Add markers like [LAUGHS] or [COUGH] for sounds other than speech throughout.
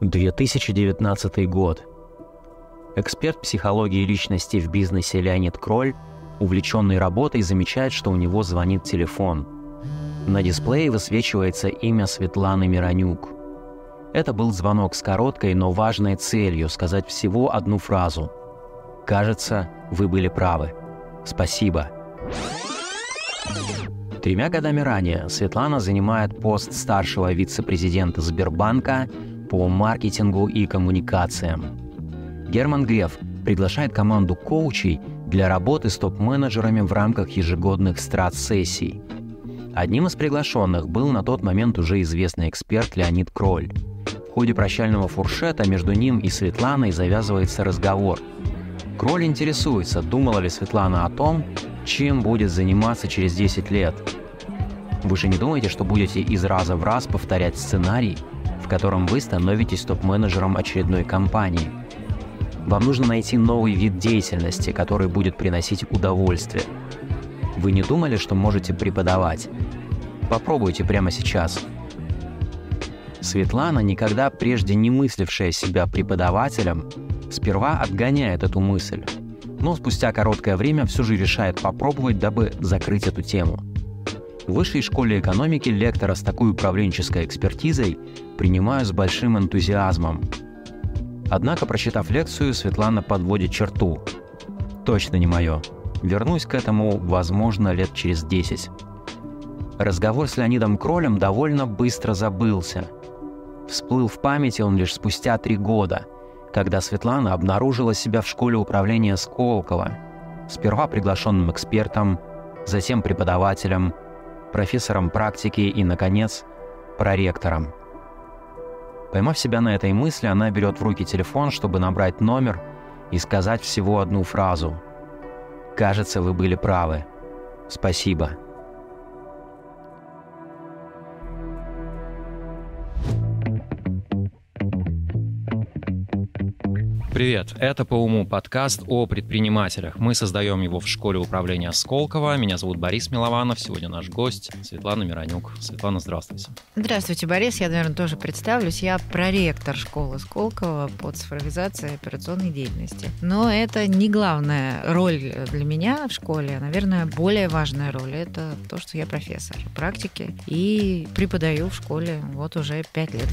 2019 год. Эксперт психологии личности в бизнесе Леонид Кроль, увлеченный работой, замечает, что у него звонит телефон. На дисплее высвечивается имя Светланы Миронюк. Это был звонок с короткой, но важной целью сказать всего одну фразу. «Кажется, вы были правы. Спасибо». Тремя годами ранее Светлана занимает пост старшего вице-президента Сбербанка по маркетингу и коммуникациям. Герман Греф приглашает команду коучей для работы с топ-менеджерами в рамках ежегодных страт-сессий. Одним из приглашенных был на тот момент уже известный эксперт Леонид Кроль. В ходе прощального фуршета между ним и Светланой завязывается разговор. Кроль интересуется, думала ли Светлана о том, чем будет заниматься через 10 лет. Вы же не думаете, что будете из раза в раз повторять сценарий, котором вы становитесь топ-менеджером очередной компании – вам нужно найти новый вид деятельности, который будет приносить удовольствие. Вы не думали, что можете преподавать? Попробуйте прямо сейчас. Светлана, никогда прежде не мыслившая себя преподавателем, сперва отгоняет эту мысль, но спустя короткое время все же решает попробовать, дабы закрыть эту тему. В высшей школе экономики лектора с такой управленческой экспертизой принимаю с большим энтузиазмом, Однако, прочитав лекцию, Светлана подводит черту. Точно не мое. Вернусь к этому, возможно, лет через 10. Разговор с Леонидом Кролем довольно быстро забылся. Всплыл в памяти он лишь спустя три года, когда Светлана обнаружила себя в школе управления Сколково, сперва приглашенным экспертом, затем преподавателем, профессором практики и, наконец, проректором – Поймав себя на этой мысли, она берет в руки телефон, чтобы набрать номер и сказать всего одну фразу. «Кажется, вы были правы. Спасибо». Привет, это по уму подкаст о предпринимателях. Мы создаем его в школе управления Сколково. Меня зовут Борис Милованов. Сегодня наш гость Светлана Миронюк. Светлана, здравствуйте. Здравствуйте, Борис. Я, наверное, тоже представлюсь. Я проректор школы Сколково по цифровизации операционной деятельности. Но это не главная роль для меня в школе. Наверное, более важная роль – это то, что я профессор практики и преподаю в школе вот уже пять лет.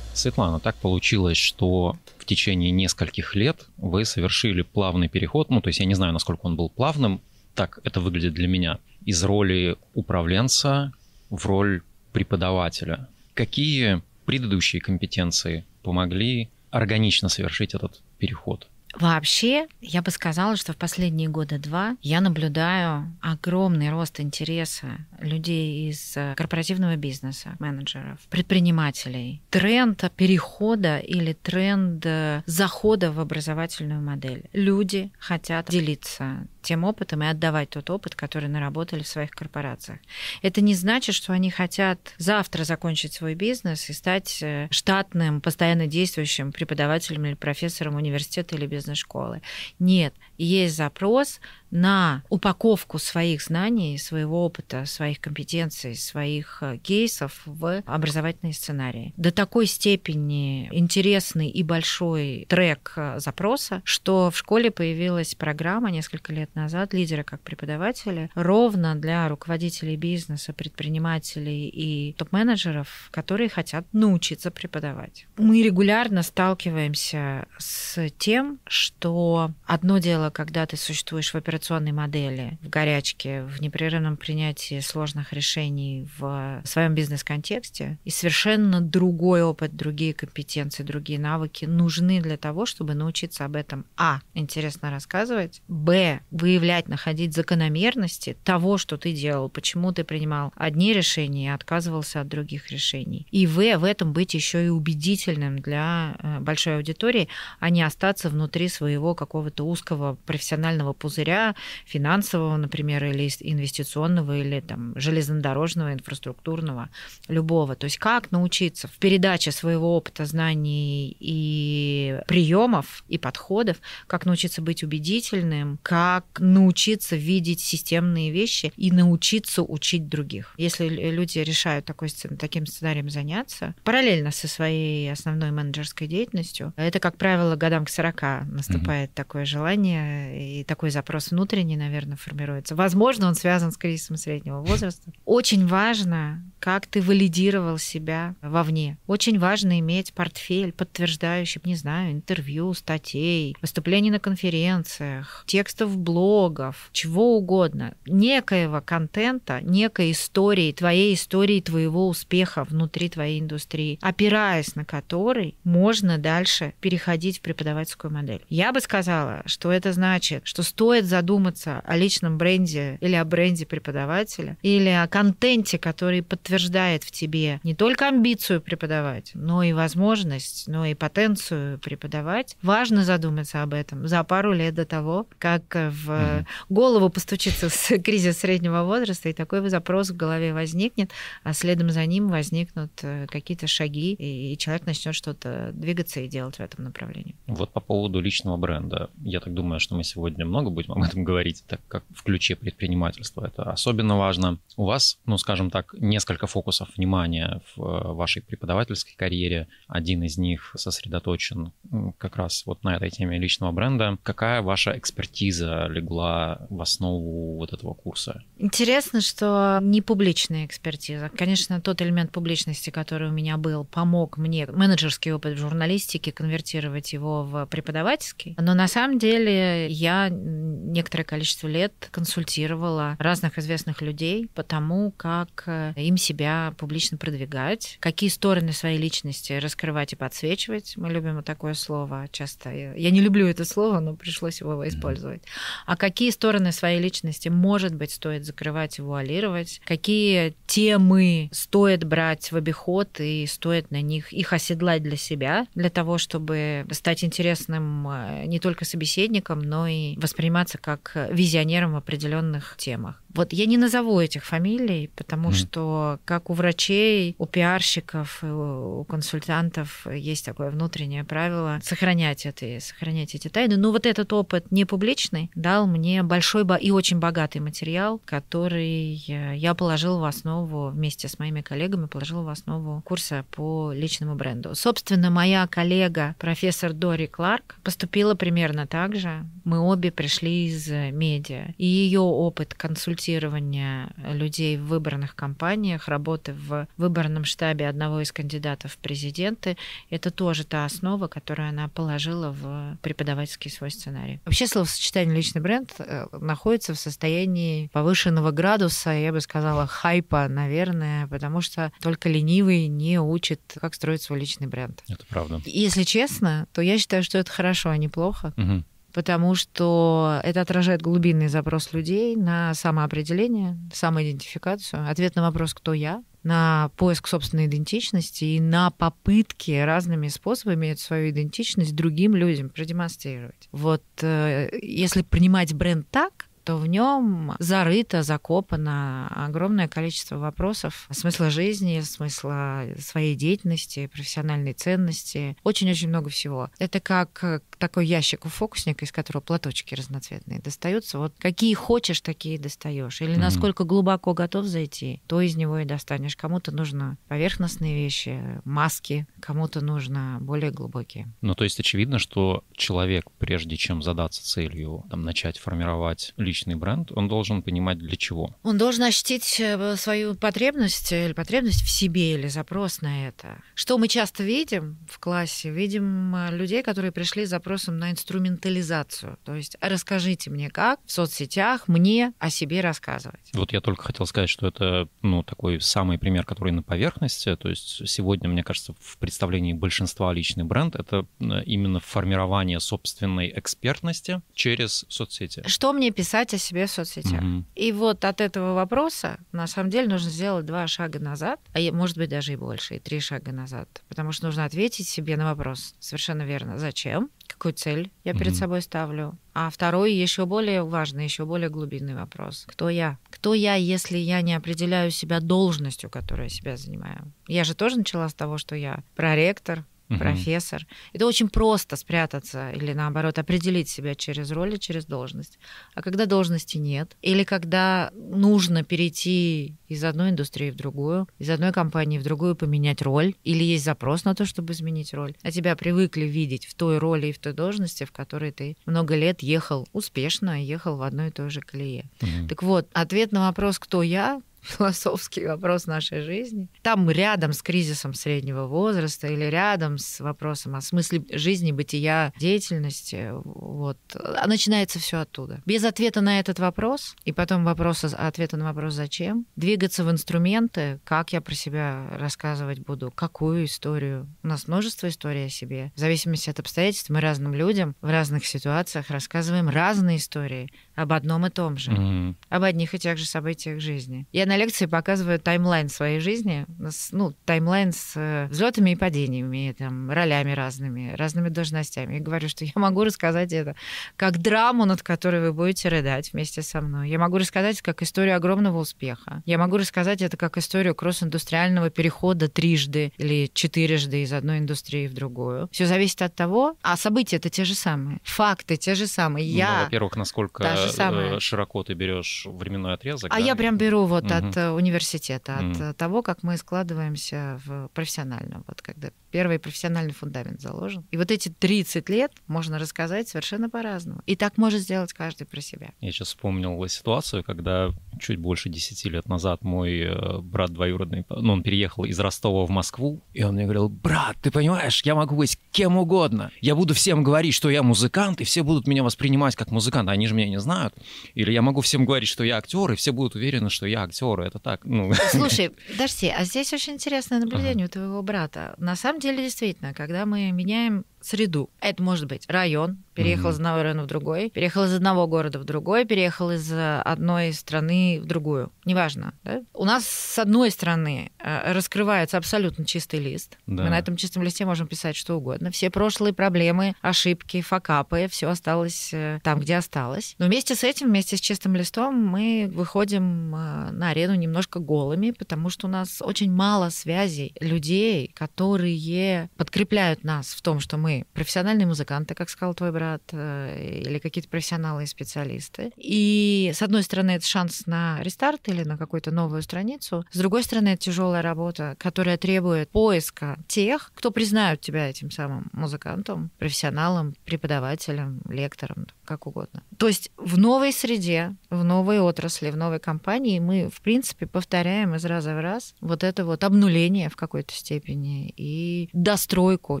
Светлана, так получилось, что в течение нескольких лет вы совершили плавный переход, ну, то есть я не знаю, насколько он был плавным, так это выглядит для меня, из роли управленца в роль преподавателя. Какие предыдущие компетенции помогли органично совершить этот переход? Вообще, я бы сказала, что в последние года два я наблюдаю огромный рост интереса людей из э, корпоративного бизнеса, менеджеров, предпринимателей. Тренд перехода или тренд э, захода в образовательную модель. Люди хотят делиться тем опытом и отдавать тот опыт, который наработали в своих корпорациях. Это не значит, что они хотят завтра закончить свой бизнес и стать э, штатным, постоянно действующим преподавателем или профессором университета или бизнес-школы. Нет, есть запрос на упаковку своих знаний, своего опыта, своих компетенций, своих э, кейсов в образовательные сценарии. До такой степени интересный и большой трек э, запроса, что в школе появилась программа несколько лет назад «Лидеры как преподаватели» ровно для руководителей бизнеса, предпринимателей и топ-менеджеров, которые хотят научиться преподавать. Мы регулярно сталкиваемся с тем, что одно дело, когда ты существуешь в операционной модели, в горячке, в непрерывном принятии сложных решений в своем бизнес-контексте. И совершенно другой опыт, другие компетенции, другие навыки нужны для того, чтобы научиться об этом А. Интересно рассказывать, Б. Выявлять, находить закономерности того, что ты делал, почему ты принимал одни решения и отказывался от других решений. И В. В этом быть еще и убедительным для э, большой аудитории, а не остаться внутри своего какого-то узкого профессионального пузыря, финансового, например, или инвестиционного, или там железнодорожного, инфраструктурного, любого. То есть как научиться в передаче своего опыта, знаний и приемов и подходов, как научиться быть убедительным, как научиться видеть системные вещи и научиться учить других. Если люди решают такой, таким сценарием заняться, параллельно со своей основной менеджерской деятельностью, это, как правило, годам к 40 наступает mm-hmm. такое желание и такой запрос внутренний, наверное, формируется. Возможно, он связан с кризисом среднего возраста. Очень важно, как ты валидировал себя вовне. Очень важно иметь портфель, подтверждающий, не знаю, интервью, статей, выступлений на конференциях, текстов блогов, чего угодно. Некоего контента, некой истории, твоей истории, твоего успеха внутри твоей индустрии, опираясь на который можно дальше переходить в преподавательскую модель. Я бы сказала, что это значит, что стоит задуматься о личном бренде или о бренде преподавателя, или о контенте, который подтверждает в тебе не только амбицию преподавать, но и возможность, но и потенцию преподавать. Важно задуматься об этом за пару лет до того, как в mm-hmm. голову постучится [LAUGHS] кризис среднего возраста, и такой запрос в голове возникнет, а следом за ним возникнут э, какие-то шаги, и человек начнет что-то двигаться и делать в этом направлении. Вот по поводу личного бренда. Я так думаю, что мы сегодня много будем об этом говорить, так как в ключе предпринимательства это особенно важно. У вас, ну, скажем так, несколько фокусов внимания в э, вашей преподавательской карьере. Один из них сосредоточен как раз вот на этой теме личного бренда. Какая ваша экспертиза легла в основу вот этого курса? Интересно, что не публичная экспертиза. Конечно, тот элемент публичности, который у меня был, помог мне менеджерский опыт в журналистике конвертировать его в преподавательский. Но на самом деле я некоторое количество лет консультировала разных известных людей по тому, как э, им себя публично продвигать, какие стороны своей личности раскрывать и подсвечивать. Мы любим вот такое слово часто. Я не люблю это слово, но пришлось его использовать. А какие стороны своей личности, может быть, стоит закрывать и вуалировать, какие темы стоит брать в обиход и стоит на них их оседлать для себя, для того, чтобы стать интересным э, не только собеседником, но и восприниматься как визионером в определенных темах. Вот я не назову этих фамилий, потому mm. что как у врачей, у пиарщиков, у консультантов есть такое внутреннее правило сохранять это, сохранять эти тайны. Но вот этот опыт не публичный дал мне большой и очень богатый материал, который я положил в основу вместе с моими коллегами, положил в основу курса по личному бренду. Собственно, моя коллега, профессор Дори Кларк, поступила примерно так же. Мы обе пришли из медиа. И ее опыт консультирования консультирования людей в выбранных компаниях, работы в выборном штабе одного из кандидатов в президенты, это тоже та основа, которую она положила в преподавательский свой сценарий. Вообще словосочетание «личный бренд» э, находится в состоянии повышенного градуса, я бы сказала, хайпа, наверное, потому что только ленивый не учит, как строить свой личный бренд. Это правда. Если честно, то я считаю, что это хорошо, а не плохо. Угу потому что это отражает глубинный запрос людей на самоопределение, самоидентификацию, ответ на вопрос «кто я?», на поиск собственной идентичности и на попытки разными способами эту свою идентичность другим людям продемонстрировать. Вот э, если принимать бренд так, то в нем зарыто, закопано огромное количество вопросов смысла жизни, смысла своей деятельности, профессиональной ценности. Очень-очень много всего. Это как такой ящик у фокусника, из которого платочки разноцветные достаются. Вот какие хочешь, такие достаешь. Или mm-hmm. насколько глубоко готов зайти, то из него и достанешь. Кому-то нужно поверхностные вещи, маски, кому-то нужно более глубокие. Ну, то есть очевидно, что человек, прежде чем задаться целью там, начать формировать личность личный бренд, он должен понимать для чего. Он должен ощутить э, свою потребность или потребность в себе или запрос на это. Что мы часто видим в классе? Видим э, людей, которые пришли с запросом на инструментализацию. То есть расскажите мне, как в соцсетях мне о себе рассказывать. Вот я только хотел сказать, что это ну, такой самый пример, который на поверхности. То есть сегодня, мне кажется, в представлении большинства личный бренд — это э, именно формирование собственной экспертности через соцсети. Что мне писать писать о себе в соцсетях. Мгм. И вот от этого вопроса, на самом деле, нужно сделать два шага назад, а может быть даже и больше, и три шага назад. Потому что нужно ответить себе на вопрос совершенно верно. Зачем? Какую цель я перед Мгм. собой ставлю? А второй, еще более важный, еще более глубинный вопрос. Кто я? Кто я, если я не определяю себя должностью, которую я себя занимаю? Я же тоже начала с того, что я проректор, Мгм. профессор. Это очень просто спрятаться или наоборот определить себя через роль и через должность. А когда должности нет, или когда нужно перейти из одной индустрии в другую, из одной компании в другую поменять роль, или есть запрос на то, чтобы изменить роль, а тебя привыкли видеть в той роли и в той должности, в которой ты много лет ехал успешно, ехал в одной и той же колее. Мгм. Так вот, ответ на вопрос, кто я, философский вопрос нашей жизни. Там рядом с кризисом среднего возраста или рядом с вопросом о смысле жизни, бытия, деятельности, вот, а начинается все оттуда. Без ответа на этот вопрос, и потом вопроса, ответа на вопрос «зачем?», двигаться в инструменты, как я про себя рассказывать буду, какую историю. У нас множество историй о себе. В зависимости от обстоятельств мы разным людям в разных ситуациях рассказываем разные истории об одном и том же Мгм. об одних и тех же событиях жизни. Я на лекции показываю таймлайн своей жизни, ну, таймлайн с взлетами и падениями, там, ролями разными, разными должностями. И говорю, что я могу рассказать это как драму, над которой вы будете рыдать вместе со мной. Я могу рассказать как историю огромного успеха. Я могу рассказать это как историю кросс-индустриального перехода трижды или четырежды из одной индустрии в другую. Все зависит от того, а события-то те же самые, факты те же самые. Ну, Я во-первых, насколько же широко ты берешь временной отрезок. А да? я прям беру вот Мгм. от э, университета, от э, того, как мы складываемся в профессионально, вот когда первый профессиональный фундамент заложен. И вот эти 30 лет можно рассказать совершенно по-разному. И так может сделать каждый про себя. Я сейчас вспомнил ситуацию, когда чуть больше 10 лет назад мой э, брат двоюродный, ну, он переехал из Ростова в Москву, и он мне говорил, брат, ты понимаешь, я могу быть кем угодно. Я буду всем говорить, что я музыкант, и все будут меня воспринимать как музыканта, они же меня не знают. Или я могу всем говорить, что я актер, и все будут уверены, что я актер. Это так, ну... Слушай, [LAUGHS] подожди, а здесь очень интересное наблюдение у твоего брата. На самом деле, действительно, когда мы меняем среду, это может быть район, переехал Мгм. из одного района в другой, переехал из одного города в другой, переехал из э, одной страны в другую. Неважно. да? У нас с одной стороны э, раскрывается абсолютно чистый лист. Да. Мы на этом чистом листе можем писать что угодно. Все прошлые проблемы, ошибки, факапы, все осталось э, там, где осталось. Но вместе с этим, вместе с чистым листом, мы выходим на арену немножко голыми, потому что у нас очень мало связей людей, которые подкрепляют нас в том, что мы профессиональные музыканты, как сказал твой брат, э, или какие-то профессионалы и специалисты. И, с одной стороны, это шанс на рестарт или на какую-то новую страницу. С другой стороны, это тяжелая работа, которая требует поиска тех, кто признают тебя этим самым музыкантом, профессионалом, преподавателем, лектором, как угодно. То есть в новой среде, в новой отрасли, в новой компании мы, в принципе, повторяем из раза в раз вот это вот обнуление в какой-то степени и достройку,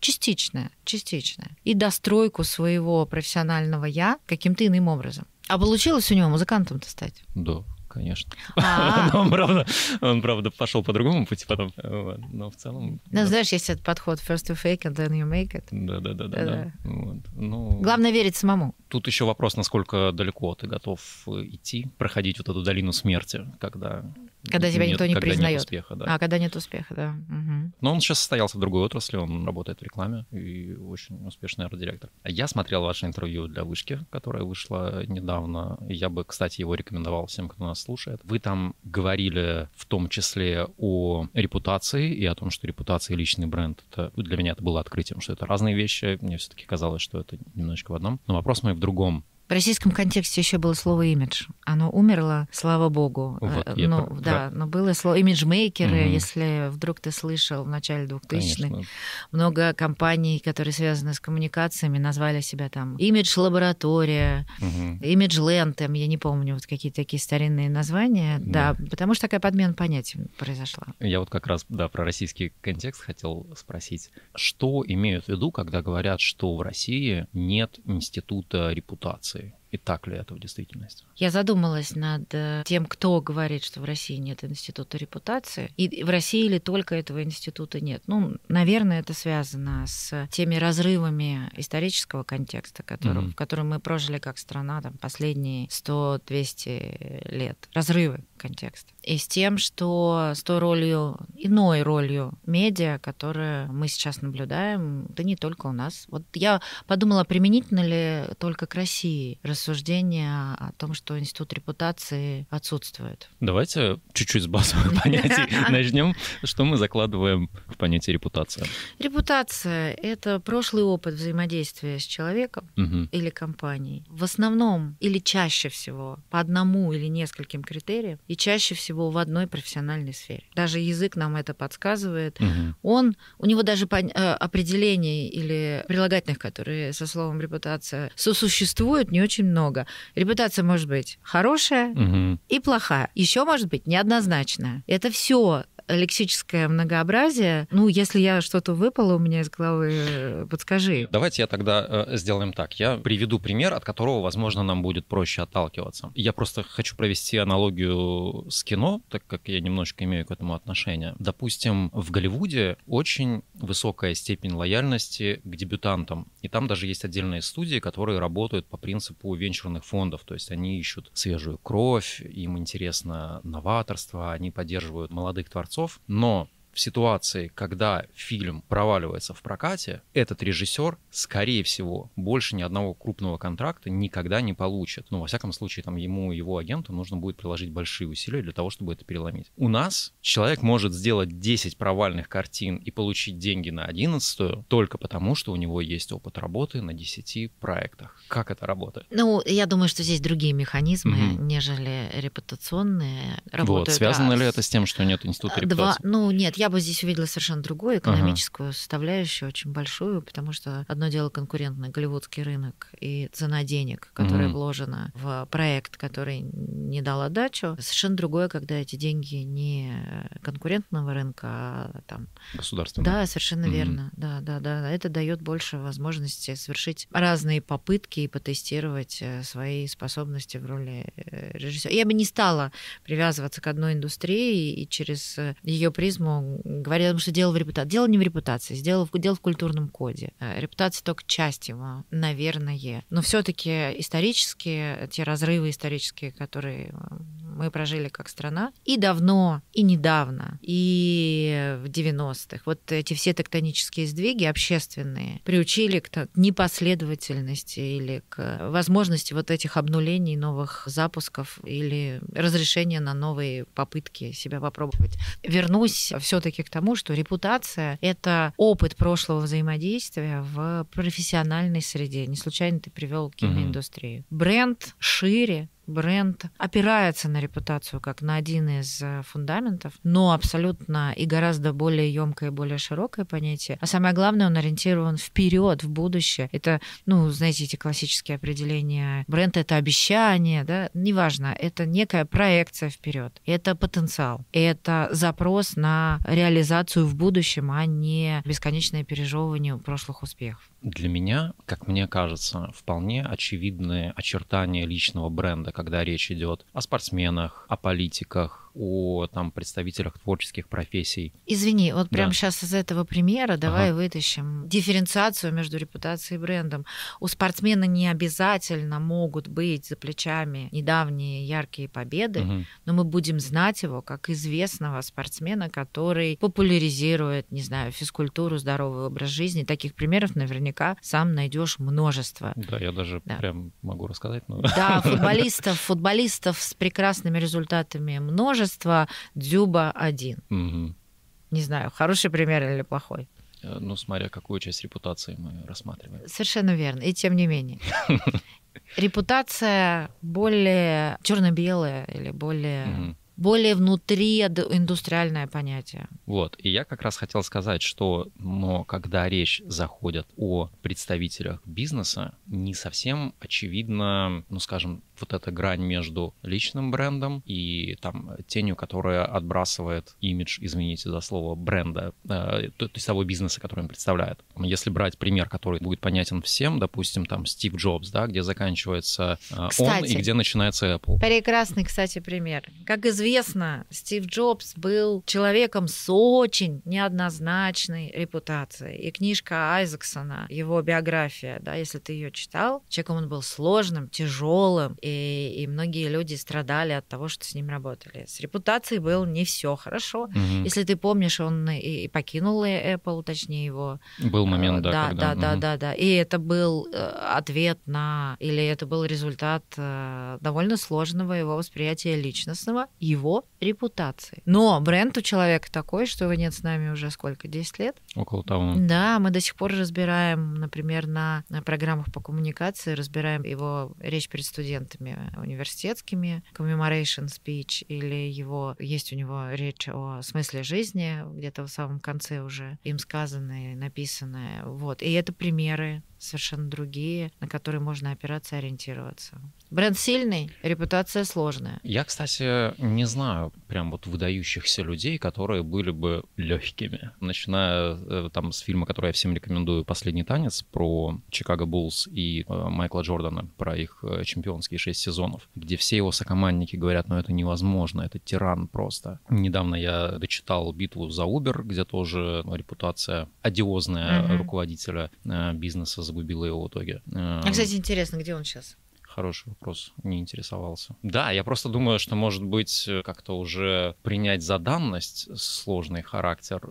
частичная, частичная, и достройку своего профессионального «я» каким-то иным образом. А получилось у него музыкантом-то стать? Да, конечно. А. [LAUGHS] Но он, правда, он, правда, пошел по другому пути потом. Но в целом... Ну, знаешь, есть этот подход «first you fake and then you make it». Да, да, да, да. Да-да. да. Вот. Ну, Главное верить самому. Тут еще вопрос, насколько далеко ты готов идти, проходить вот эту долину смерти, когда... Когда тебя никто не признает. успеха, да. А когда нет успеха, да. Но он сейчас состоялся в другой отрасли, он работает в рекламе и очень успешный арт-директор. Я смотрел ваше интервью для Вышки, которое вышло недавно. Я бы, кстати, его рекомендовал всем, кто нас слушает. Вы там говорили в том числе о репутации и о том, что репутация и личный бренд, это, для меня это было открытием, что это разные вещи. Мне все-таки казалось, что это немножечко в одном. Но вопрос мой в другом. В российском контексте еще было слово имидж. Оно умерло, слава богу. Вот, Э, я ну, про- да, но было слово имиджмейкеры, Мгм. если вдруг ты слышал в начале 2000-х. Конечно. Много компаний, которые связаны с коммуникациями, назвали себя там имидж-лаборатория, имидж-ленд, я не помню, вот какие-то такие старинные названия. Да. Да. потому что такая подмена понятий произошла. Я вот как раз, да, про российский контекст хотел спросить. Что имеют в виду, когда говорят, что в России нет института репутации? И так ли это в действительности? Я задумалась над э, тем, кто говорит, что в России нет института репутации. И в России ли только этого института нет? Ну, наверное, это связано с теми разрывами исторического контекста, который, mm-hmm. в котором мы прожили как страна там, последние 100-200 лет. Разрывы контекста. И с тем, что с той ролью, иной ролью медиа, которую мы сейчас наблюдаем, да не только у нас. Вот я подумала, применительно ли только к России рассуждение о том, что институт репутации отсутствует. Давайте чуть-чуть с базовых [LAUGHS] понятий [LAUGHS] начнем. Что мы закладываем в понятие репутация? Репутация — это прошлый опыт взаимодействия с человеком или компанией. В основном или чаще всего по одному или нескольким критериям и чаще всего в одной профессиональной сфере. Даже язык нам это подсказывает. Угу. Он, у него даже по, э, определений или прилагательных, которые со словом репутация сосуществуют, не очень много. Репутация может быть хорошая угу. и плохая. Еще может быть неоднозначная. Это все лексическое многообразие. Ну, если я что-то выпало у меня из головы, подскажи. Давайте я тогда э, сделаем так. Я приведу пример, от которого, возможно, нам будет проще отталкиваться. Я просто хочу провести аналогию с кино, так как я немножечко имею к этому отношение. Допустим, в Голливуде очень высокая степень лояльности к дебютантам. И там даже есть отдельные студии, которые работают по принципу венчурных фондов. То есть они ищут свежую кровь, им интересно новаторство, они поддерживают молодых творцов, но в ситуации, когда фильм проваливается в прокате, этот режиссер, скорее всего, больше ни одного крупного контракта никогда не получит. Ну, во всяком случае, там ему и его агенту нужно будет приложить большие усилия для того, чтобы это переломить. У нас человек может сделать 10 провальных картин и получить деньги на 11 только потому, что у него есть опыт работы на 10 проектах. Как это работает? Ну, я думаю, что здесь другие механизмы, угу. нежели репутационные. Работают вот, связано раз. ли это с тем, что нет института репутации? Два, ну, нет, я бы здесь увидела совершенно другую экономическую ага. составляющую, очень большую, потому что одно дело конкурентный голливудский рынок и цена денег, которая угу. вложена в проект, который не дал отдачу, совершенно другое, когда эти деньги не конкурентного рынка, а там... Государственного. Да, совершенно угу. верно. Да, да, да. Это дает больше возможности совершить разные попытки и потестировать э, свои способности в роли э, режиссера. Я бы не стала привязываться к одной индустрии и через э, ее призму говорят, что дело в репутации. Дело не в репутации, дело в, дело в культурном коде. Э, репутация только часть его, наверное. Но все-таки исторические, те разрывы исторические, которые э, мы прожили как страна, и давно, и недавно, и в 90-х. Вот эти все тектонические сдвиги общественные приучили к непоследовательности или к возможности вот этих обнулений, новых запусков или разрешения на новые попытки себя попробовать. Вернусь все-таки к тому, что репутация — это опыт прошлого взаимодействия в профессиональной среде. Не случайно ты привел киноиндустрию. Бренд шире, бренд опирается на репутацию как на один из э, фундаментов, но абсолютно и гораздо более емкое и более широкое понятие. А самое главное, он ориентирован вперед, в будущее. Это, ну, знаете, эти классические определения. Бренд это обещание, да, неважно, это некая проекция вперед. Это потенциал. Это запрос на реализацию в будущем, а не бесконечное пережевывание прошлых успехов. Для меня, как мне кажется, вполне очевидные очертания личного бренда, когда речь идет о спортсменах, о политиках, о там, представителях творческих профессий. Извини, вот прямо да. сейчас из этого примера давай ага. вытащим дифференциацию между репутацией и брендом. У спортсмена не обязательно могут быть за плечами недавние яркие победы, угу. но мы будем знать его как известного спортсмена, который популяризирует, не знаю, физкультуру, здоровый образ жизни. Таких примеров наверняка сам найдешь множество. Да, я даже да. прям могу рассказать. Но... Да, [LAUGHS] футболистов, футболистов с прекрасными результатами множество множество, Дзюба один. Угу. Не знаю, хороший пример или плохой. Э, ну, смотря какую часть репутации мы рассматриваем. Совершенно верно. И тем не менее. Репутация более черно-белая или более более внутри индустриальное понятие. Вот, и я как раз хотел сказать, что, но когда речь заходит о представителях бизнеса, не совсем очевидно, ну, скажем, вот эта грань между личным брендом и там тенью, которая отбрасывает имидж, извините за слово, бренда, э, то, то есть того бизнеса, который он представляет. Если брать пример, который будет понятен всем, допустим, там Стив Джобс, да, где заканчивается э, Кстати, он и где начинается Apple. Прекрасный, кстати, пример. Как известно, Стив Джобс был человеком с очень неоднозначной репутацией. И книжка Айзексона, его биография, да, если ты ее читал, человеком он был сложным, тяжелым, и, и многие люди страдали от того, что с ним работали. С репутацией было не все хорошо. Мгм. Если ты помнишь, он и, покинул Apple, точнее его Был момент, Э, да, да, когда... да, да, мгм. да, да. И это был э, ответ на, или это был результат э, довольно сложного его восприятия личностного, его репутации. Но бренд у человека такой, что его нет с нами уже сколько, 10 лет? Около того. Да, мы до сих пор разбираем, например, на, на программах по коммуникации, разбираем его речь перед студентами университетскими, commemoration speech, или его, есть у него речь о смысле жизни, где-то в самом конце уже им сказанное, написанное. Вот. И это примеры совершенно другие, на которые можно опираться и ориентироваться. Бренд сильный, репутация сложная. Я, кстати, не знаю прям вот выдающихся людей, которые были бы легкими. Начиная э, там с фильма, который я всем рекомендую, «Последний танец» про Чикаго Буллс и э, Майкла Джордана, про их э, чемпионские шесть сезонов, где все его сокомандники говорят, ну это невозможно, это тиран просто. Недавно я дочитал «Битву за Uber», где тоже репутация одиозная Мгм. руководителя э, бизнеса загубила его в итоге. Э, А, кстати, интересно, где он сейчас? Хороший вопрос, не интересовался. Да, я просто думаю, что, может быть, как-то уже принять за данность сложный характер,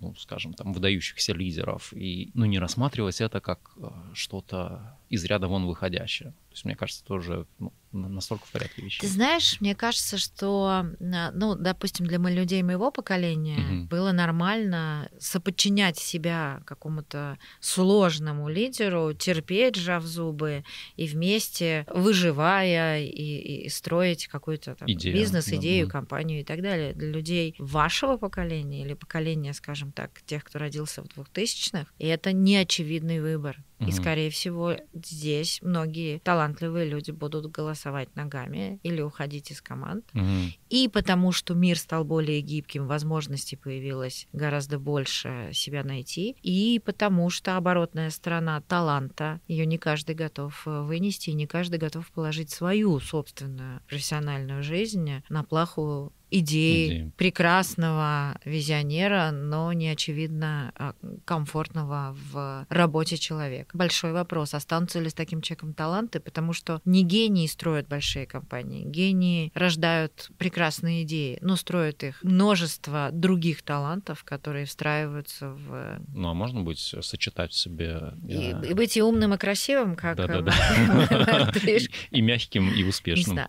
ну, скажем, там, выдающихся лидеров, и, ну, не рассматривать это как э, что-то из ряда вон выходящее. То есть, мне кажется, тоже ну, на- настолько в порядке вещей. Ты знаешь, мне кажется, что, на- ну, допустим, для людей моего поколения Мгм. было нормально соподчинять себя какому-то сложному лидеру, терпеть, сжав зубы, и вместе, выживая, и, и строить какой-то там Идею, бизнес, да, идею, мгм. компанию и так далее. Для людей вашего поколения или поколения, скажем так, тех, кто родился в 2000-х, и это неочевидный выбор. И, скорее всего, здесь многие талантливые люди будут голосовать ногами или уходить из команд. Мгм. И потому что мир стал более гибким, возможностей появилось гораздо больше себя найти. И потому что оборотная сторона таланта, ее не каждый готов э, вынести, и не каждый готов положить свою собственную профессиональную жизнь на плаху идеи Идеи. прекрасного визионера, но не очевидно а, комфортного в работе человека. Большой вопрос, останутся ли с таким человеком таланты, потому что не гении строят большие компании, гении рождают прекрасные идеи, но строят их множество других талантов, которые встраиваются в... Ну, а можно будет сочетать в себе И, э, и быть и умным, и красивым, как... э, Да-да-да. [LAUGHS] И мягким, и Не успешным. знаю.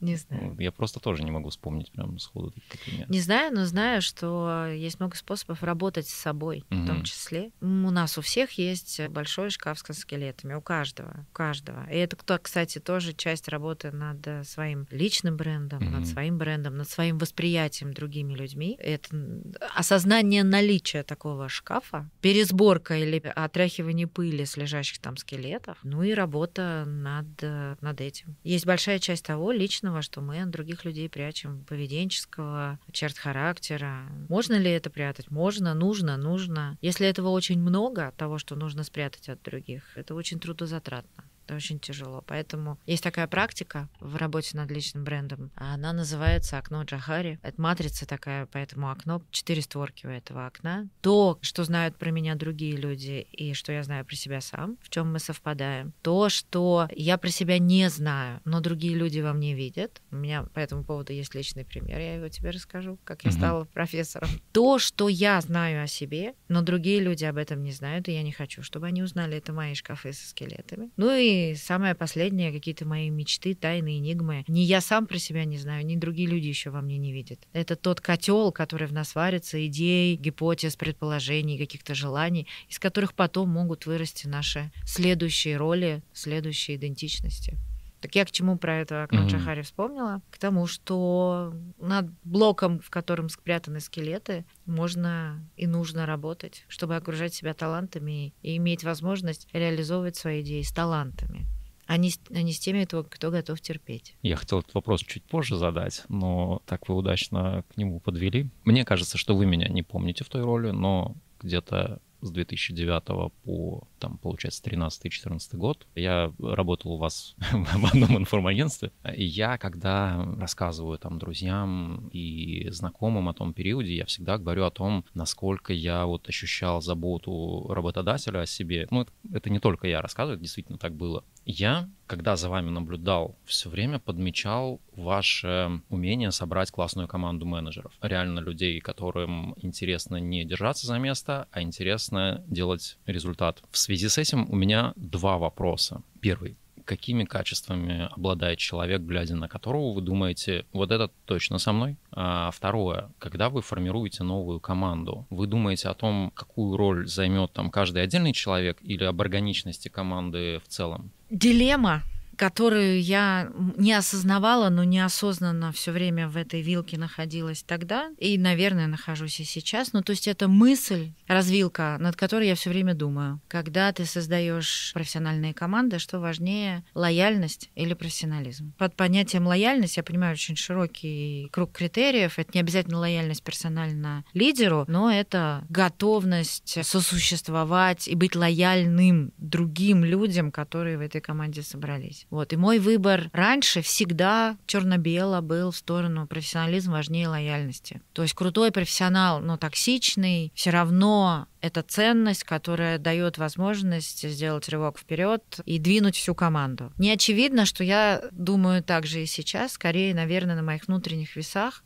Не знаю. Я просто тоже не могу вспомнить прям сходу таких примеров. Не знаю, но знаю, что есть много способов работать с собой, в том числе. У нас у всех есть большой шкаф с скелетами, у каждого, у каждого. И это, кто, кстати, тоже часть работы над э, своим личным брендом, Мгм. над своим брендом, над своим восприятием другими людьми. Это осознание наличия такого шкафа, пересборка или отряхивание пыли с лежащих там скелетов, ну и работа над, э, над этим. Есть большая часть того личного, что мы от других людей прячем, поведенческого, черт характера. Можно ли это прятать? Можно, нужно, нужно. Если этого очень много, того, что нужно спрятать от других, это очень трудозатратно. Это очень тяжело. Поэтому есть такая практика в работе над личным брендом. Она называется окно Джахари. Это матрица такая, поэтому окно, четыре створки у этого окна. То, что знают про меня другие люди и что я знаю про себя сам, в чем мы совпадаем. То, что я про себя не знаю, но другие люди во мне видят. У меня по этому поводу есть личный пример, я его тебе расскажу, как я стала профессором. То, что я знаю о себе, но другие люди об этом не знают, и я не хочу, чтобы они узнали, это мои шкафы со скелетами. Ну и самое последнее, какие-то мои мечты, тайны, энигмы. Ни я сам про себя не знаю, ни другие люди еще во мне не видят. Это тот котел, который в нас варится, идей, гипотез, предположений, каких-то желаний, из которых потом могут вырасти наши следующие роли, следующие идентичности. Так я к чему про это Мгм. Джахари вспомнила? К тому, что над блоком, в котором спрятаны скелеты, можно и нужно работать, чтобы окружать себя талантами и иметь возможность реализовывать свои идеи с талантами, а не, с- а не с теми, кто, кто готов терпеть. Я хотел этот вопрос чуть позже задать, но так вы удачно к нему подвели. Мне кажется, что вы меня не помните в той роли, но где-то с 2009 по, там, получается, 13-14 год. Я работал у вас [LAUGHS] в одном информагентстве, и я, когда рассказываю там друзьям и знакомым о том периоде, я всегда говорю о том, насколько я вот ощущал заботу работодателя о себе. Ну, это, не только я рассказываю, это действительно так было. Я, когда за вами наблюдал, все время подмечал ваше умение собрать классную команду менеджеров. Реально людей, которым интересно не держаться за место, а интересно делать результат. В связи с этим у меня два вопроса. Первый какими качествами обладает человек, глядя на которого вы думаете, вот это точно со мной? А второе, когда вы формируете новую команду, вы думаете о том, какую роль займет там каждый отдельный человек или об органичности команды в целом? Дилемма, которую я не осознавала, но неосознанно все время в этой вилке находилась тогда, и, наверное, нахожусь и сейчас. Ну, то есть это мысль, развилка, над которой я все время думаю. Когда ты создаешь профессиональные команды, что важнее, лояльность или профессионализм? Под понятием лояльность я понимаю очень широкий круг критериев. Это не обязательно лояльность персонально лидеру, но это готовность сосуществовать и быть лояльным другим людям, которые в этой команде собрались. Вот. И мой выбор раньше всегда черно-бело был в сторону профессионализма важнее лояльности. То есть крутой профессионал, но токсичный, все равно это ценность, которая дает возможность сделать рывок вперед и двинуть всю команду. Не очевидно, что я думаю так же и сейчас, скорее, наверное, на моих внутренних весах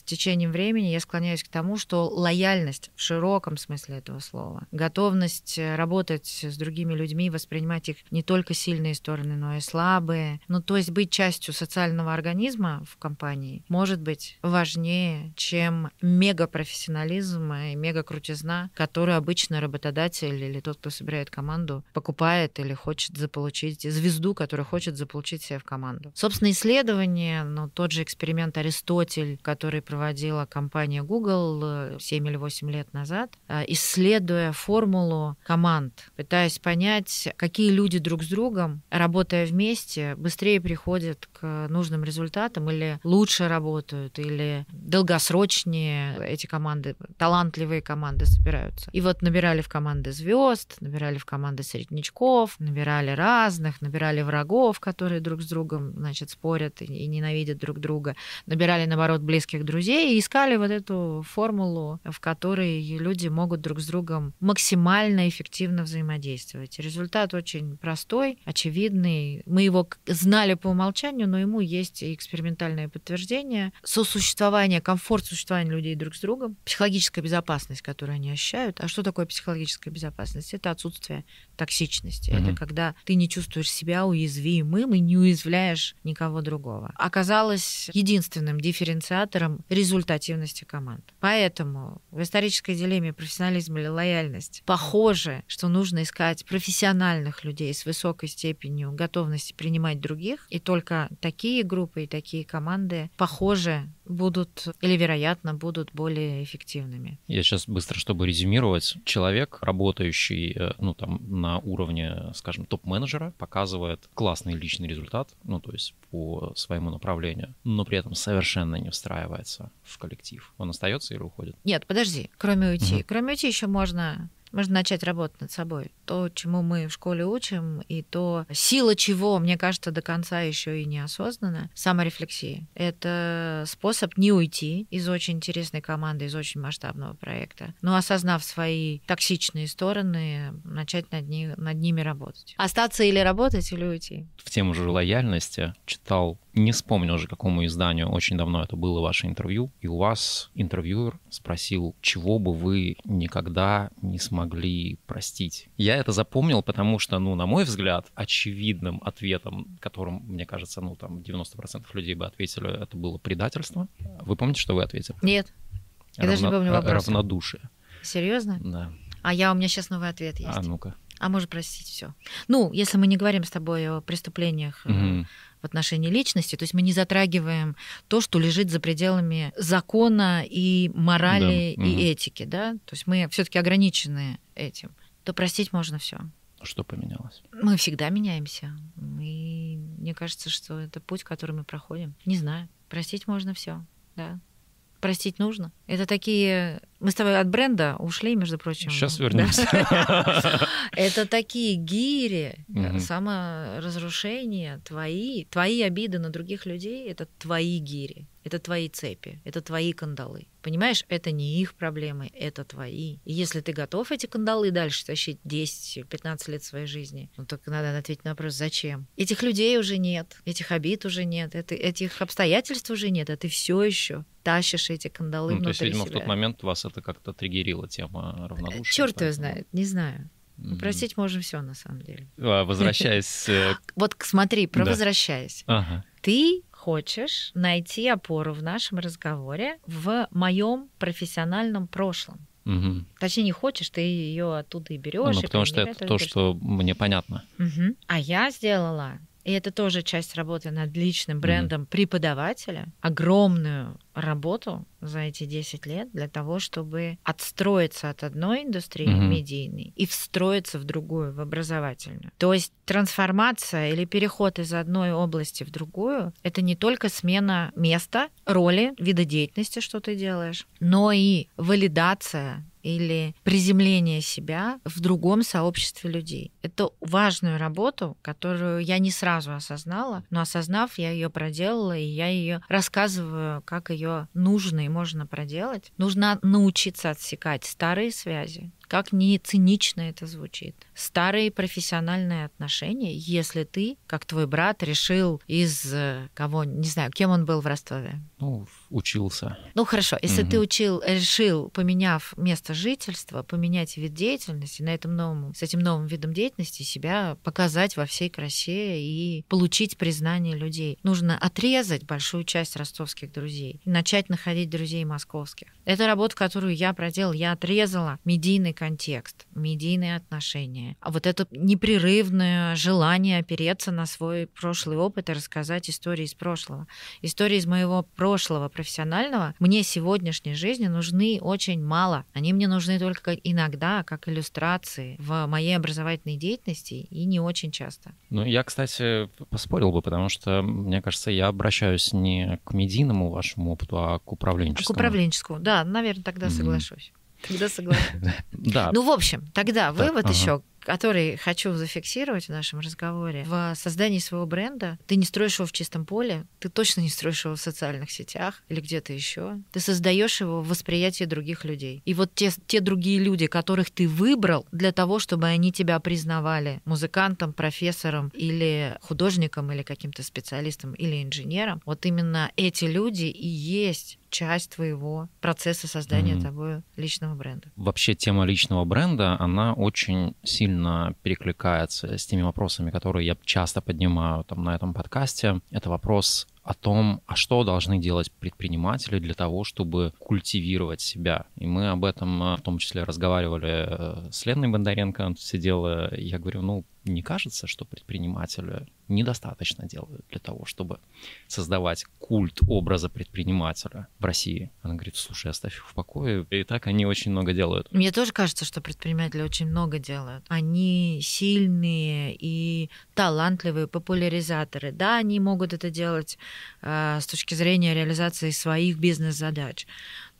с течением времени я склоняюсь к тому, что лояльность в широком смысле этого слова, готовность работать с другими людьми, воспринимать их не только сильные стороны, но и слабые, ну то есть быть частью социального организма в компании может быть важнее, чем мегапрофессионализм и мега-крутизна, которую обычно работодатель или тот, кто собирает команду, покупает или хочет заполучить звезду, которая хочет заполучить себя в команду. Собственно, исследование, ну, тот же эксперимент Аристотель, который проводила компания Google 7 или 8 лет назад, э, исследуя формулу команд, пытаясь понять, какие люди друг с другом, работая вместе, быстрее приходят к нужным результатам или лучше работают, или долгосрочнее эти команды, талантливые команды собираются. И вот набирали в команды звезд, набирали в команды среднячков, набирали разных, набирали врагов, которые друг с другом, значит, спорят и ненавидят друг друга, набирали, наоборот, близких друзей и искали вот эту формулу, в которой люди могут друг с другом максимально эффективно взаимодействовать. Результат очень простой, очевидный. Мы его знали по умолчанию, но ему есть и экспериментальное подтверждение. Сосуществование, комфорт существования людей друг с другом, психологическая безопасность, которую они ощущают. А что такое психологическая безопасность? Это отсутствие токсичности. Мгм. Это когда ты не чувствуешь себя уязвимым и не уязвляешь никого другого. Оказалось единственным дифференциатором результативности команд. Поэтому в исторической дилемме профессионализм или лояльность похоже, что нужно искать профессиональных людей с высокой степенью готовности принимать других, и только такие группы и такие команды, похоже, будут или, вероятно, будут более эффективными. Я сейчас быстро, чтобы резюмировать. Человек, работающий э, ну, там, на уровне, скажем, топ-менеджера, показывает классный личный результат, ну, то есть по своему направлению, но при этом совершенно не встраивается в коллектив. Он остается или уходит? Нет, подожди, кроме уйти. Мгм. Кроме уйти еще можно можно начать работать над собой. То, чему мы в школе учим, и то сила чего, мне кажется, до конца еще и не осознана, саморефлексия. Это способ не уйти из очень интересной команды, из очень масштабного проекта, но осознав свои токсичные стороны, начать над, ни- над ними работать. Остаться или работать, или уйти. В тему же лояльности читал, не вспомнил уже какому изданию, очень давно это было ваше интервью, и у вас интервьюер спросил, чего бы вы никогда не смогли простить. Я это запомнил, потому что, ну, на мой взгляд, очевидным ответом, которым, мне кажется, ну, там 90% людей бы ответили, это было предательство. Вы помните, что вы ответили? Нет, Я даже не помню вопроса. Равнодушие. серьезно? Да. А я у меня сейчас новый ответ есть. А ну-ка. А может простить все. Ну, если мы не говорим с тобой о преступлениях Мгм. В отношении личности, то есть мы не затрагиваем то, что лежит за пределами закона и морали Да, и этики, да? То есть мы все-таки ограничены этим. То простить можно все. Что поменялось? Мы всегда меняемся. Мы Мне кажется, что это путь, который мы проходим. Не знаю. Простить можно все, да. Простить нужно. Это такие... Мы с тобой от бренда ушли, между прочим. Сейчас вернемся. [LAUGHS] Это такие гири, саморазрушения твои, твои обиды на других людей, это твои гири. Это твои цепи, это твои кандалы. Понимаешь, это не их проблемы, это твои. И если ты готов эти кандалы дальше тащить 10-15 лет своей жизни, ну только надо ответить на вопрос, зачем? Этих людей уже нет, этих обид уже нет, это, этих обстоятельств уже нет, а ты все еще тащишь эти кандалы ну, внутри То есть, видимо, себя. в тот момент вас это как-то триггерило, тема равнодушия. Черт поэтому... его знает, не знаю. Мгм. Простить можем все на самом деле. А, Возвращаясь... э, [LAUGHS] Вот смотри, про возвращаясь. Ты хочешь найти опору в нашем разговоре в моем профессиональном прошлом. Мгм. Точнее, не хочешь, ты ее оттуда и берешь. Ну, потому что это то, что мне понятно. А я сделала, и это тоже часть работы над личным брендом преподавателя, огромную работу за эти 10 лет для того, чтобы отстроиться от одной индустрии Мгм. медийной и встроиться в другую, в образовательную. То есть трансформация или переход из одной области в другую — это не только смена места, роли, вида деятельности, что ты делаешь, но и валидация или приземление себя в другом сообществе людей. Это важную работу, которую я не сразу осознала, но осознав, я ее проделала, и я ее рассказываю, как ее нужно и можно проделать. Нужно научиться отсекать старые связи, как не цинично это звучит. Старые профессиональные отношения, если ты, как твой брат, решил из э, кого, не знаю, кем он был в Ростове. Ну, учился. Ну хорошо, если ты Мгм. учил, решил, поменяв место жительства, поменять вид деятельности, на этом новом, с этим новым видом деятельности себя показать во всей красе и получить признание людей. Нужно отрезать большую часть ростовских друзей начать находить друзей московских. Это работа, которую я проделала. Я отрезала медийный контекст, медийные отношения. А вот это непрерывное желание опереться на свой прошлый опыт и рассказать истории из прошлого. Истории из моего прошлого профессионального мне сегодняшней жизни нужны очень мало. Они мне нужны только иногда, как иллюстрации в моей образовательной деятельности и не очень часто. Ну, я, кстати, поспорил бы, потому что, мне кажется, я обращаюсь не к медийному вашему опыту, а к К управленческому. управленческому. Да, наверное, тогда Мгм. соглашусь. Тогда соглашусь. [LAUGHS] Да, Ну, в общем, тогда вывод ага. еще, который хочу зафиксировать в нашем разговоре. В создании своего бренда ты не строишь его в чистом поле, ты точно не строишь его в социальных сетях или где-то еще. Ты создаешь его в восприятии других людей. И вот те, те другие люди, которых ты выбрал для того, чтобы они тебя признавали музыкантом, профессором или художником, или каким-то специалистом, или инженером, вот именно эти люди и есть часть твоего процесса создания Мгм. тобой личного бренда. вообще тема личного бренда, она очень сильно перекликается с теми вопросами, которые я часто поднимаю там, на этом подкасте. Это вопрос о том, а что должны делать предприниматели для того, чтобы культивировать себя. И мы об этом э, в том числе разговаривали э, с Леной Бондаренко, она сидела, я говорю, ну, не кажется, что предприниматели недостаточно делают для того, чтобы создавать культ образа предпринимателя в России? Она говорит, слушай, оставь их в покое, и так они очень много делают. Мне тоже кажется, что предприниматели очень много делают. Они сильные и талантливые популяризаторы. Да, они могут это делать э, с точки зрения реализации своих бизнес-задач,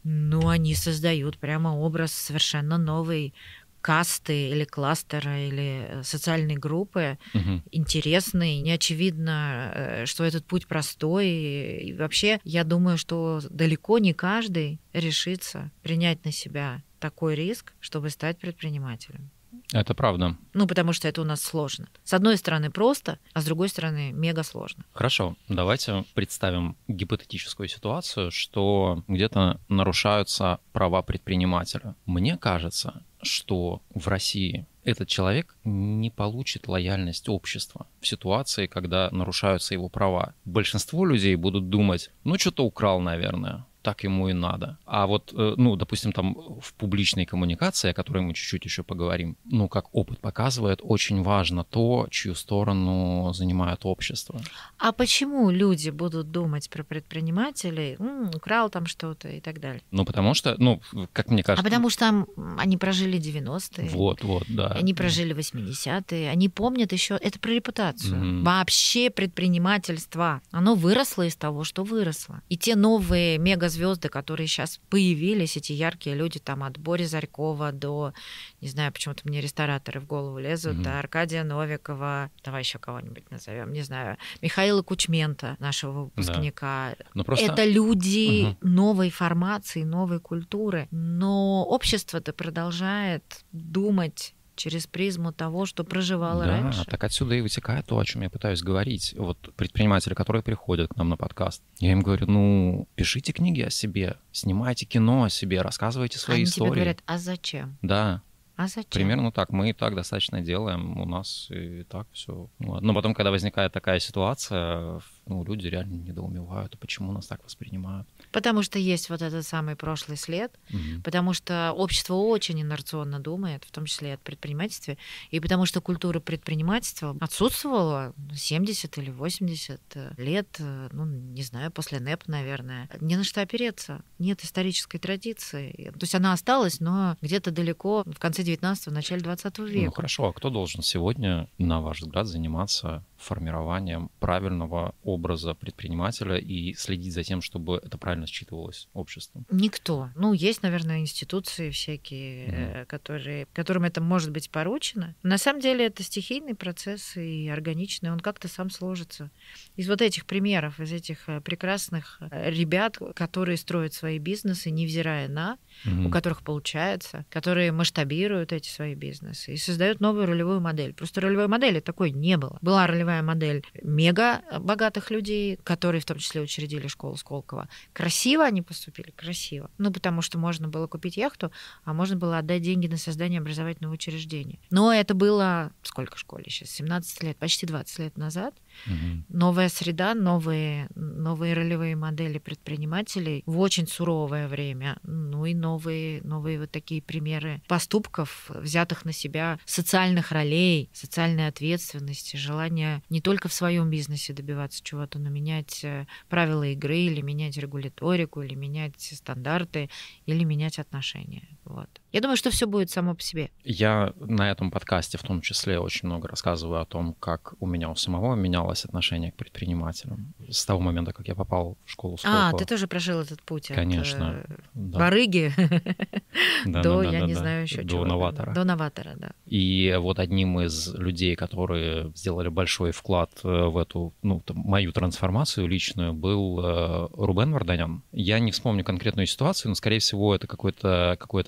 но они создают прямо образ совершенно новой касты или кластера или э, социальной группы, Мгм. интересный, не очевидно, э, что этот путь простой. И вообще, я думаю, что далеко не каждый решится принять на себя такой риск, чтобы стать предпринимателем. Это правда. Ну, потому что это у нас сложно. С одной стороны просто, а с другой стороны мега сложно. Хорошо, давайте представим гипотетическую ситуацию, что где-то нарушаются права предпринимателя. Мне кажется, что в России этот человек не получит лояльность общества в ситуации, когда нарушаются его права. Большинство людей будут думать, ну что-то украл, наверное. Так ему и надо. А вот, э, ну, допустим, там в публичной коммуникации, о которой мы чуть-чуть еще поговорим, ну, как опыт показывает, очень важно то, чью сторону занимает общество. А почему люди будут думать про предпринимателей, М, украл там что-то и так далее? Ну, потому что, ну, как мне кажется... А потому что там они прожили 90-е. Вот, вот, да. Они прожили 80-е, они помнят еще это про репутацию. Мгм. Вообще предпринимательство, оно выросло из того, что выросло. И те новые мегазвезды, которые сейчас появились, эти яркие люди, там от Бори Зарькова до, не знаю, почему-то мне рестораторы в голову лезут, Мгм. до Аркадия Новикова, давай еще кого-нибудь назовем, не знаю, Михаила Кучмента, нашего выпускника. Ну, просто... Это люди новой формации, новой культуры. Но общество-то продолжает думать через призму того, что проживало да, раньше. так отсюда и вытекает то, о чем я пытаюсь говорить. Вот предприниматели, которые приходят к нам на подкаст, я им говорю, ну, пишите книги о себе, снимайте кино о себе, рассказывайте свои Они истории. тебе говорят, а зачем? Да, А зачем? примерно так. Мы и так достаточно делаем, у нас и так все. Но потом, когда возникает такая ситуация, ну, люди реально недоумевают, а почему нас так воспринимают. Потому что есть вот этот самый прошлый след, Мгм. потому что общество очень инерционно думает, в том числе и от предпринимательства, и потому что культура предпринимательства отсутствовала 70 или 80 лет, э, ну, не знаю, после НЭП, наверное. Не на что опереться, нет исторической традиции. То есть она осталась, но где-то далеко, в конце 19-го, начале 20 Ну века. хорошо, а кто должен сегодня, на ваш взгляд, заниматься формированием правильного образа предпринимателя и следить за тем, чтобы это правильно считывалось обществом? Никто. Ну, есть, наверное, институции всякие, э, которые, которым это может быть поручено. На самом деле это стихийный процесс и органичный, он как-то сам сложится. Из вот этих примеров, из этих э, прекрасных э, ребят, которые строят свои бизнесы, невзирая на, Мгм. у которых получается, которые масштабируют эти свои бизнесы и создают новую ролевую модель. Просто ролевой модели такой не было. Была ролевая модель мега богатых людей, которые в том числе учредили школу Сколково. Красиво они поступили? Красиво. Ну, потому что можно было купить яхту, а можно было отдать деньги на создание образовательного учреждения. Но это было сколько школе сейчас? 17 лет, почти 20 лет назад. Мгм. Новая среда, новые, новые ролевые модели предпринимателей в очень суровое время. Ну и новые, новые вот такие примеры поступков, взятых на себя социальных ролей, социальной ответственности, желания не только в своем бизнесе добиваться чего-то, но менять э, правила игры или менять регуляторику, или менять стандарты, или менять отношения. Вот. Я думаю, что все будет само по себе. Я на этом подкасте в том числе очень много рассказываю о том, как у меня у самого менялось отношение к предпринимателям с того момента, как я попал в школу А, Сколково. ты тоже прожил этот путь Конечно, от э, Да. барыги [LAUGHS] Да, до, да, я не знаю еще До чего. новатора. До новатора, да. И вот одним из людей, которые сделали большой вклад э, в эту, ну, там, мою трансформацию личную, был э, Рубен Варданян. Я не вспомню конкретную ситуацию, но, скорее всего, это какое-то какое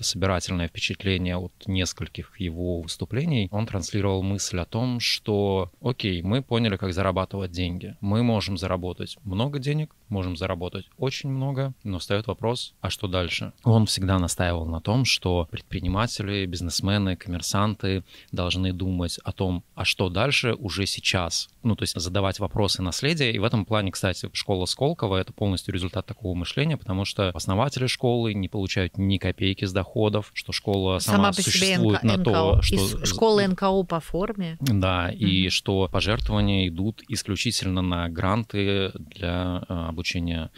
собирательное впечатление от нескольких его выступлений. Он транслировал мысль о том, что, окей, мы поняли, как зарабатывать деньги. Мы можем заработать много денег, можем заработать очень много, но встает вопрос, а что дальше? Он всегда настаивал на том, что предприниматели, бизнесмены, коммерсанты должны думать о том, а что дальше уже сейчас. Ну, то есть задавать вопросы наследия. И в этом плане, кстати, школа Сколково — это полностью результат такого мышления, потому что основатели школы не получают ни копейки с доходов, что школа сама, Сама по себе существует НК, на то, НКО, что... из школы НКО по форме. Да, и Мгм. что пожертвования идут исключительно на гранты для э, обучения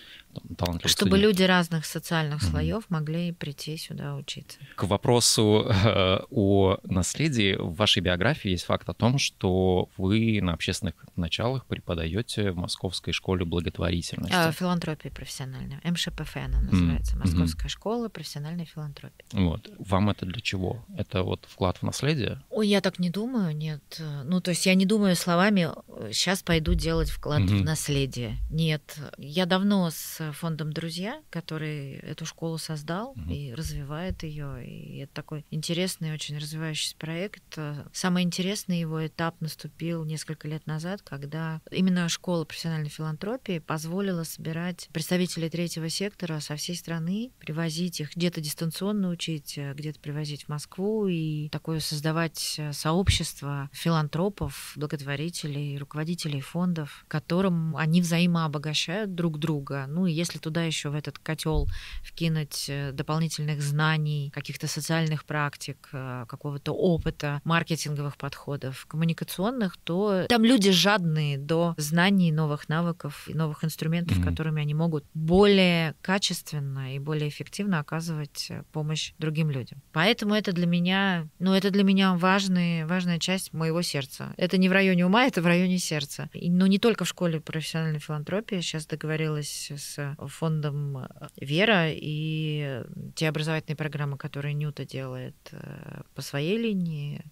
талантливых Чтобы студентов. люди разных социальных Мгм. слоев могли прийти сюда учиться. К вопросу э, о наследии, в вашей биографии есть факт о том, что вы на общественных началах преподаете в Московской школе благотворительности. А, филантропия профессиональная. МШПФ она называется. Мгм. Московская школа профессиональной филантропии. Вот. Вам это для чего? Это вот вклад в наследие? Ой, я так не думаю, нет. Ну, то есть я не думаю словами, сейчас пойду делать вклад в Мгм. наследие. Нет. Я давно с фондом «Друзья», который эту школу создал Мгм. и развивает ее. И это такой интересный, очень развивающийся проект. Самый интересный его этап наступил несколько лет назад, когда именно школа профессиональной филантропии позволила собирать представителей третьего сектора со всей страны, привозить их где-то дистанционно учить, где-то привозить в Москву и такое создавать сообщество филантропов, благотворителей, руководителей фондов, которым они взаимообогащают друг друга. Ну и если туда еще в этот котел вкинуть э, дополнительных знаний, каких-то социальных практик, э, какого-то опыта, маркетинговых подходов, коммуникационных, то там люди жадные до знаний, новых навыков и новых инструментов, mm-hmm. которыми они могут более качественно и более эффективно оказывать э, помощь другим людям. Поэтому это для меня, ну это для меня важный, важная часть моего сердца. Это не в районе ума, это в районе сердца. И, но ну, не только в школе профессиональной филантропии. Сейчас договорилась с фондом э, Вера и те образовательные программы, которые Нюта делает э, по своей линии,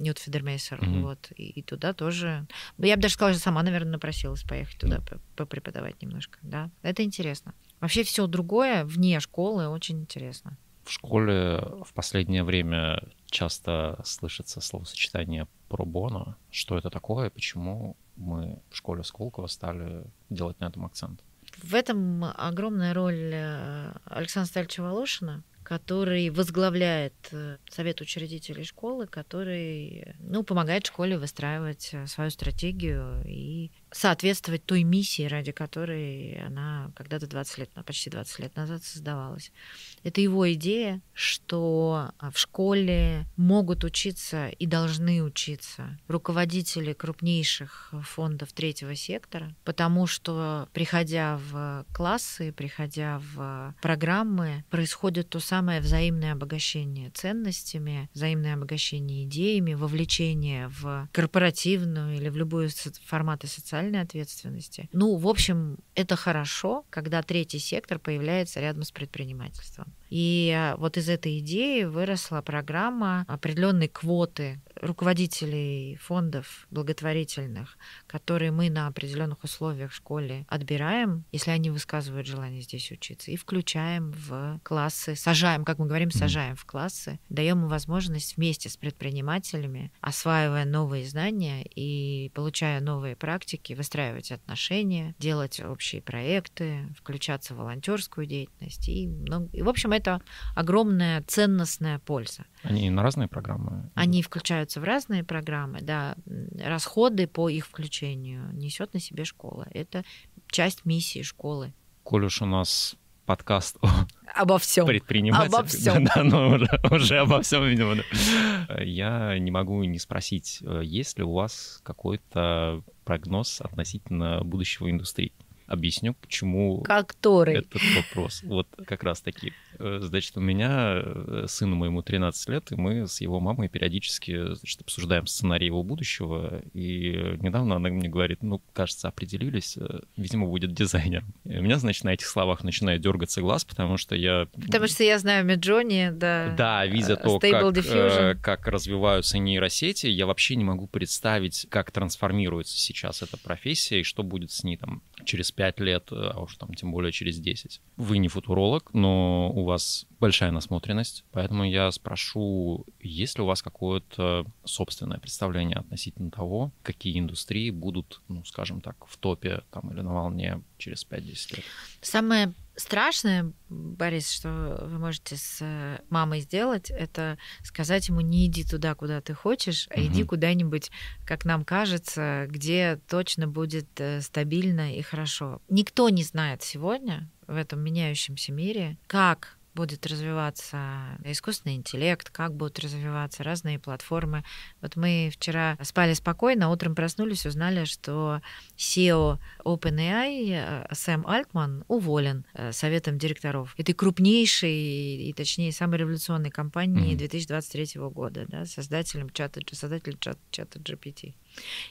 Нют Федермейсер, mm-hmm. вот, и, и туда тоже. Я бы даже сказала, что сама, наверное, напросилась поехать туда mm-hmm. попреподавать немножко, да. Это интересно. Вообще все другое вне школы очень интересно. В школе в последнее время часто слышится словосочетание пробоно. Что это такое? Почему мы в школе Сколково стали делать на этом акцент? В этом огромная роль э, Александра Стальча Волошина, который возглавляет э, совет учредителей школы, который ну, помогает школе выстраивать э, свою стратегию и соответствовать той миссии, ради которой она когда-то 20 лет, почти 20 лет назад создавалась. Это его идея, что а, в школе могут учиться и должны учиться руководители крупнейших фондов третьего сектора, потому что, приходя в классы, приходя в программы, происходит то самое взаимное обогащение ценностями, взаимное обогащение идеями, вовлечение в корпоративную или в любую форматы социальной социальной ответственности. Ну, в общем, это хорошо, когда третий сектор появляется рядом с предпринимательством. И а, вот из этой идеи выросла программа определенной квоты руководителей фондов благотворительных, которые мы на определенных условиях в школе отбираем, если они высказывают желание здесь учиться, и включаем в классы, сажаем, как мы говорим, сажаем в классы, даем им возможность вместе с предпринимателями, осваивая новые знания и получая новые практики, выстраивать отношения, делать общие проекты, включаться в волонтерскую деятельность. И, ну, и в общем, это огромная ценностная польза. Они на разные программы? Они включаются в разные программы, да. Расходы по их включению несет на себе школа. Это часть миссии школы. Коль уж у нас подкаст обо всем. Предприниматель. Обо всем. Да, да, ну, уже, уже обо всем, видимо. Да. Я не могу не спросить, есть ли у вас какой-то прогноз относительно будущего индустрии? Объясню, почему Который? этот вопрос. Вот как раз таки. Э, значит, у меня э, сыну моему 13 лет, и мы с его мамой периодически значит, обсуждаем сценарий его будущего. И недавно она мне говорит, ну, кажется, определились, э, видимо, будет дизайнер. И у меня, значит, на этих словах начинает дергаться глаз, потому что я... Потому что я знаю Меджони, да. Да, видя то, как, как развиваются нейросети, я вообще не могу представить, как трансформируется сейчас эта профессия и что будет с ней там через 5 лет, а уж там тем более через 10. Вы не футуролог, но у вас большая насмотренность, поэтому я спрошу, есть ли у вас какое-то собственное представление относительно того, какие индустрии будут, ну, скажем так, в топе там или на волне через 5-10 лет? Самое страшное, Борис, что вы можете с э, мамой сделать, это сказать ему не иди туда, куда ты хочешь, а угу. иди куда-нибудь, как нам кажется, где точно будет э, стабильно и хорошо. Никто не знает сегодня в этом меняющемся мире, как будет развиваться искусственный интеллект, как будут развиваться разные платформы. Вот мы вчера спали спокойно, утром проснулись, узнали, что SEO OpenAI э, Сэм Альтман уволен э, советом директоров этой крупнейшей и, точнее, самой революционной компании mm-hmm. 2023 года, да, создателем чата, создателем чата, чата GPT.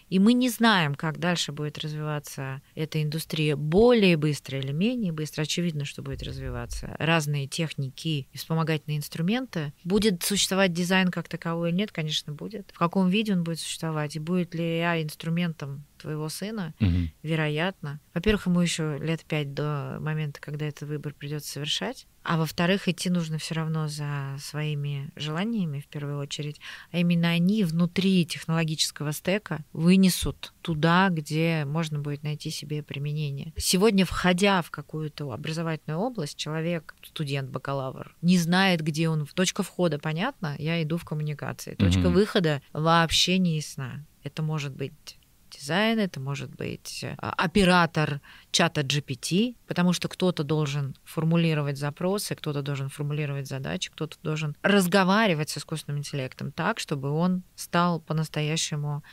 И мы не знаем, как дальше будет развиваться эта индустрия более быстро или менее быстро. Очевидно, что будет развиваться. Разные техники и вспомогательные инструменты. Будет существовать дизайн как таковой или нет, конечно, будет. В каком виде он будет существовать и будет ли AI инструментом твоего сына, угу. вероятно. Во-первых, ему еще лет пять до момента, когда этот выбор придется совершать. А во-вторых, идти нужно все равно за своими желаниями в первую очередь. А именно они внутри технологического стека вынесут туда, где можно будет найти себе применение. Сегодня, входя в какую-то образовательную область, человек, студент, бакалавр, не знает, где он. Точка входа понятно, я иду в коммуникации. Точка угу. выхода вообще не ясна. Это может быть дизайн, это может быть э, оператор чата GPT, потому что кто-то должен формулировать запросы, кто-то должен формулировать задачи, кто-то должен разговаривать с искусственным интеллектом так, чтобы он стал по-настоящему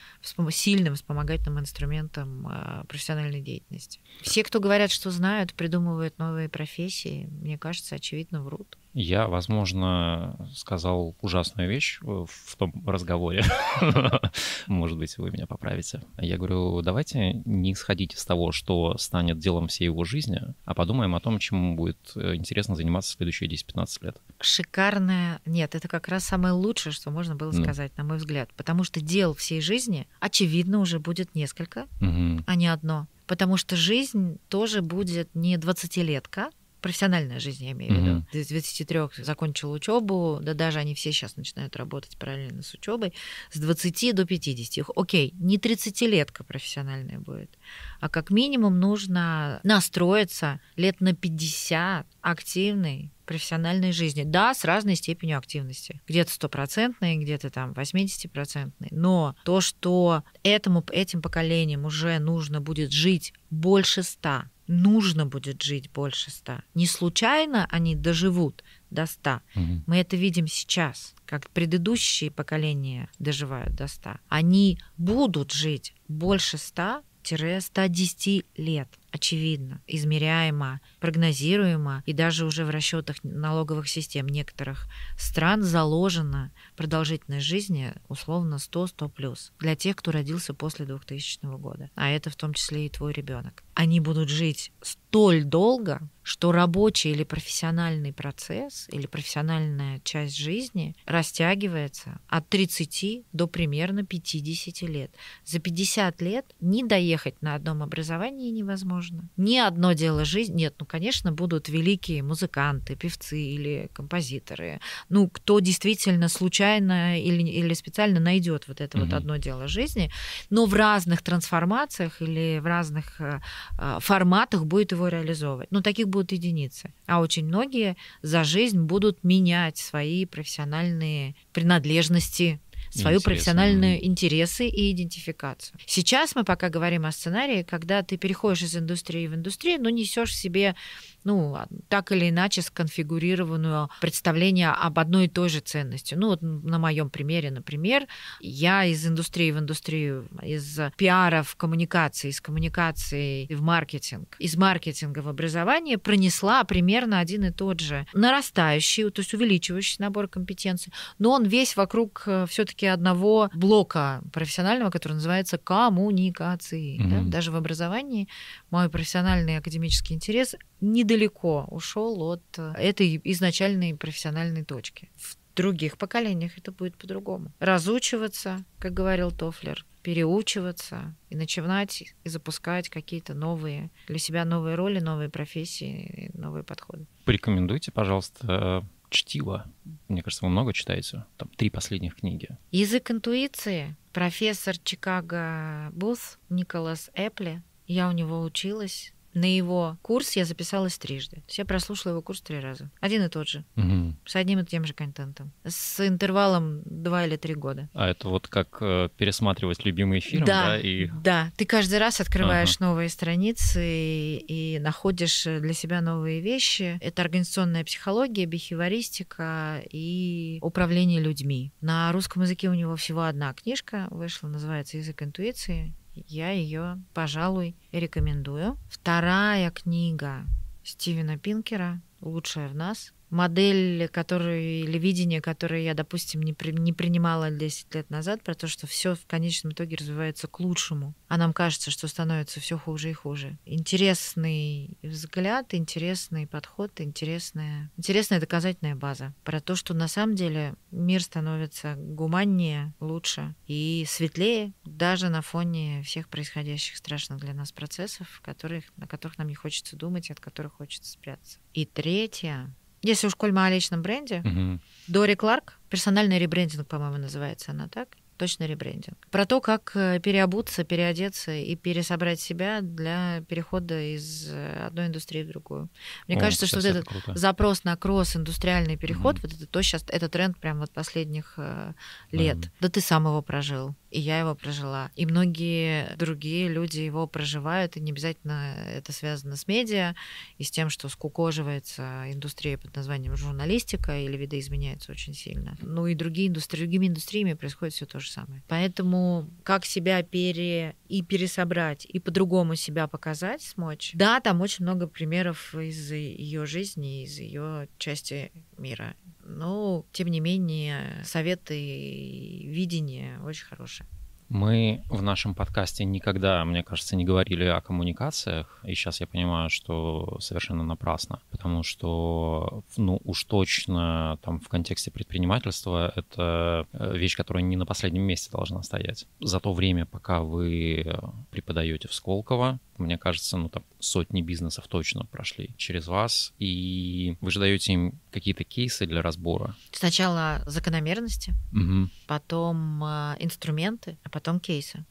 сильным вспомогательным инструментом э, профессиональной деятельности. Все, кто говорят, что знают, придумывают новые профессии, мне кажется, очевидно, врут. Я, возможно, сказал ужасную вещь в том разговоре. [LAUGHS] Может быть, вы меня поправите. Я говорю, давайте не исходить из того, что станет делом всей его жизни, а подумаем о том, чем будет э, интересно заниматься в следующие 10-15 лет. Шикарная... Нет, это как раз самое лучшее, что можно было сказать, mm. на мой взгляд. Потому что дел всей жизни, очевидно, уже будет несколько, mm-hmm. а не одно. Потому что жизнь тоже будет не 20-летка, профессиональная жизнь, я имею в виду. С 23 закончил учебу, да даже они все сейчас начинают работать параллельно с учебой, с 20 до 50. Окей, не 30-летка профессиональная будет, а как минимум нужно настроиться лет на 50 активной профессиональной жизни. Да, с разной степенью активности. Где-то стопроцентной, где-то там 80-процентной. Но то, что этому, этим поколением уже нужно будет жить больше ста, нужно будет жить больше ста. Не случайно они доживут до ста. Угу. Мы это видим сейчас, как предыдущие поколения доживают до ста. Они будут жить больше ста 110 лет очевидно, измеряемо, прогнозируемо, и даже уже в расчетах налоговых систем некоторых стран заложена продолжительность жизни условно 100-100 плюс для тех, кто родился после 2000 года. А это в том числе и твой ребенок. Они будут жить столь долго, что рабочий или профессиональный процесс или профессиональная часть жизни растягивается от 30 до примерно 50 лет. За 50 лет не доехать на одном образовании невозможно. Ни одно дело жизни. Нет, ну, конечно, будут великие музыканты, певцы или композиторы. Ну, кто действительно случайно или, или специально найдет вот это угу. вот одно дело жизни, но в разных трансформациях или в разных э, э, форматах будет его реализовывать. Ну, таких будут единицы. А очень многие за жизнь будут менять свои профессиональные принадлежности, свою Интересно. профессиональную интересы и идентификацию. Сейчас мы пока говорим о сценарии, когда ты переходишь из индустрии в индустрию, но несешь в себе ну, так или иначе сконфигурированную представление об одной и той же ценности. Ну, вот на моем примере, например, я из индустрии в индустрию, из пиара в коммуникации, из коммуникации в маркетинг, из маркетинга в образование пронесла примерно один и тот же нарастающий, то есть увеличивающий набор компетенций, но он весь вокруг э, все-таки одного блока профессионального, который называется коммуникации. Mm-hmm. Да? Даже в образовании мой профессиональный академический интерес недалеко ушел от э, этой изначальной профессиональной точки. В других поколениях это будет по-другому. Разучиваться, как говорил Тофлер, переучиваться и начинать и запускать какие-то новые для себя новые роли, новые профессии, новые подходы. Порекомендуйте, пожалуйста, чтиво. Мне кажется, вы много читаете. Там три последних книги. Язык интуиции. Профессор Чикаго Бус Николас Эпли. Я у него училась на его курс я записалась трижды. Я прослушала его курс три раза. Один и тот же. Угу. С одним и тем же контентом. С интервалом два или три года. А это вот как э, пересматривать любимый фильм, да? Да, и... да. Ты каждый раз открываешь ага. новые страницы и, и находишь для себя новые вещи. Это организационная психология, бихеваристика и управление людьми. На русском языке у него всего одна книжка вышла, называется «Язык интуиции» я ее, пожалуй, рекомендую. Вторая книга Стивена Пинкера «Лучшая в нас» модель, которую, или видение, которое я, допустим, не, при, не принимала 10 лет назад, про то, что все в конечном итоге развивается к лучшему, а нам кажется, что становится все хуже и хуже. Интересный взгляд, интересный подход, интересная, интересная доказательная база про то, что на самом деле мир становится гуманнее, лучше и светлее, даже на фоне всех происходящих страшных для нас процессов, которых, на которых нам не хочется думать, от которых хочется спрятаться. И третье, если уж коль мы о личном бренде, угу. Дори Кларк, персональный ребрендинг, по-моему, называется она так точно ребрендинг. Про то, как э, переобуться, переодеться и пересобрать себя для перехода из э, одной индустрии в другую. Мне О, кажется, что вот этот круто. запрос на кросс-индустриальный переход, mm вот это то сейчас, это тренд прям вот последних э, лет. mm Да ты сам его прожил. И я его прожила. И многие другие люди его проживают, и не обязательно это связано с медиа и с тем, что скукоживается индустрия под названием журналистика или видоизменяется очень сильно. Ну и другие индустрии, другими индустриями происходит все то же самое. Поэтому как себя пере и пересобрать, и по-другому себя показать, смочь. Да, там очень много примеров из ее жизни, из ее части мира. Но, тем не менее, советы и видение очень хорошие. Мы в нашем подкасте никогда, мне кажется, не говорили о коммуникациях, и сейчас я понимаю, что совершенно напрасно, потому что, ну, уж точно там в контексте предпринимательства это э, вещь, которая не на последнем месте должна стоять. За то время, пока вы преподаете в Сколково, мне кажется, ну там сотни бизнесов точно прошли через вас, и вы же даете им какие-то кейсы для разбора. Сначала закономерности, угу. потом э, инструменты, а потом кейсы.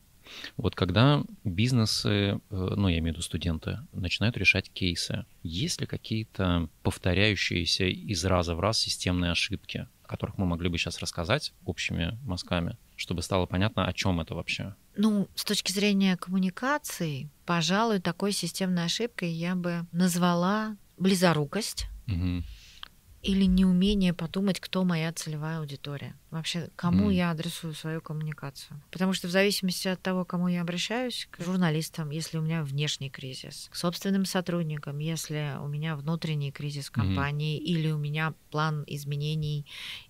Вот когда бизнесы, э, ну, я имею в виду студенты, начинают решать кейсы, есть ли какие-то повторяющиеся из раза в раз системные ошибки, о которых мы могли бы сейчас рассказать общими мазками, чтобы стало понятно, о чем это вообще? Ну, с точки зрения коммуникации, пожалуй, такой системной ошибкой я бы назвала близорукость. Угу или неумение подумать, кто моя целевая аудитория. Вообще, кому mm. я адресую свою коммуникацию. Потому что в зависимости от того, кому я обращаюсь, к журналистам, если у меня внешний кризис, к собственным сотрудникам, если у меня внутренний кризис компании, mm. или у меня план изменений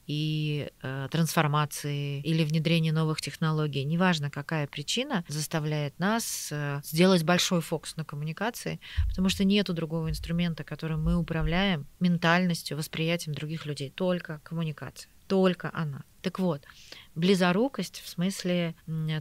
и э, трансформации, или внедрения новых технологий, неважно, какая причина заставляет нас э, сделать большой фокус на коммуникации, потому что нету другого инструмента, которым мы управляем ментальностью, восприятием других людей, только коммуникация, только она. Так вот, близорукость в смысле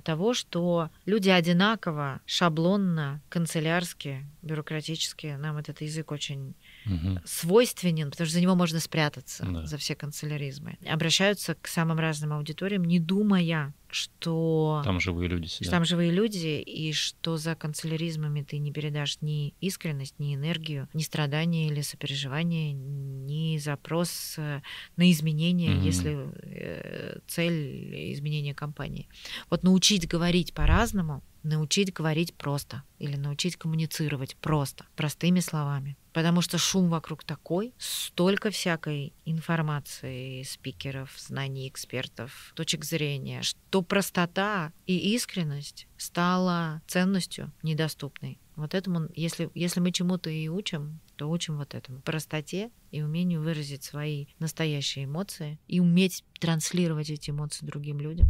того, что люди одинаково, шаблонно, канцелярски, бюрократически, нам этот язык очень угу. свойственен, потому что за него можно спрятаться, да. за все канцеляризмы. Обращаются к самым разным аудиториям, не думая, что... Там живые люди сидят. Что там живые люди, и что за канцеляризмами ты не передашь ни искренность, ни энергию, ни страдания или сопереживание, ни запрос э, на изменения, угу. если э, цель изменения компании. Вот научить говорить по-разному, научить говорить просто или научить коммуницировать просто, простыми словами. Потому что шум вокруг такой, столько всякой информации, спикеров, знаний, экспертов, точек зрения, что простота и искренность стала ценностью недоступной. Вот этому, если, если мы чему-то и учим, то учим вот этому. Простоте и умению выразить свои настоящие эмоции и уметь транслировать эти эмоции другим людям,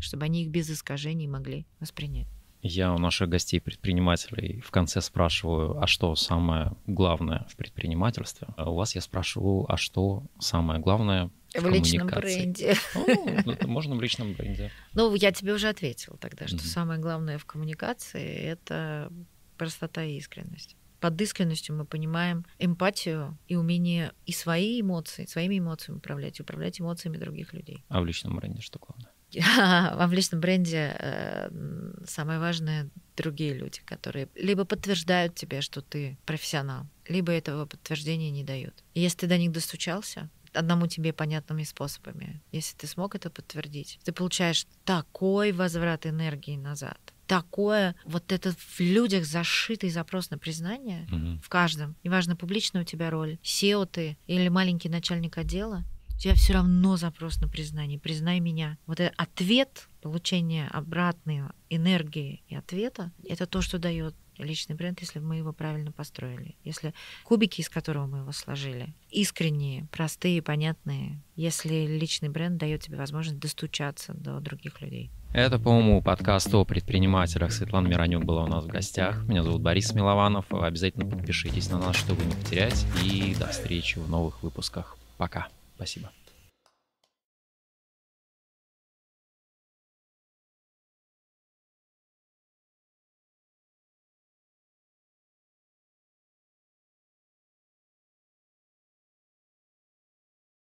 чтобы они их без искажений могли воспринять. Я у наших гостей предпринимателей в конце спрашиваю, а что самое главное в предпринимательстве? А у вас я спрашиваю, а что самое главное в, в личном бренде. Ну, это можно в личном бренде. Ну, я тебе уже ответила тогда, что mm-hmm. самое главное в коммуникации это простота и искренность. Под искренностью мы понимаем эмпатию и умение и свои эмоции, своими эмоциями управлять, и управлять эмоциями других людей. А в личном бренде что главное? [LAUGHS] а в личном бренде э, самое важное другие люди, которые либо подтверждают тебе, что ты профессионал, либо этого подтверждения не дают. И если ты до них достучался, одному тебе понятными способами, если ты смог это подтвердить, ты получаешь такой возврат энергии назад, такое вот этот в людях зашитый запрос на признание угу. в каждом, неважно, публичная у тебя роль, SEO ты или маленький начальник отдела, у тебя все равно запрос на признание. Признай меня. Вот этот ответ, получение обратной энергии и ответа, это то, что дает личный бренд, если мы его правильно построили. Если кубики, из которого мы его сложили, искренние, простые, понятные, если личный бренд дает тебе возможность достучаться до других людей. Это, по-моему, подкаст о предпринимателях. Светлана Миронюк была у нас в гостях. Меня зовут Борис Милованов. Обязательно подпишитесь на нас, чтобы не потерять. И до встречи в новых выпусках. Пока. Спасибо.